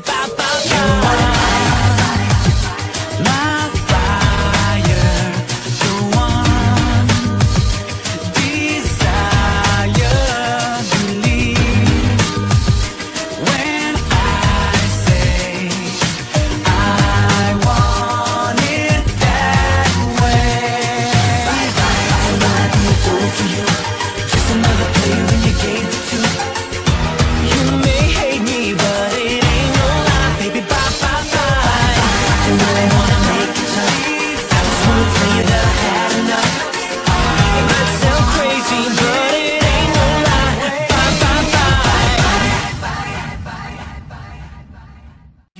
baby, pop. You my, fire. Desire. When I say I want it that way. I to for you.